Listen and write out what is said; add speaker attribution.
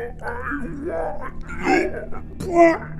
Speaker 1: I want you.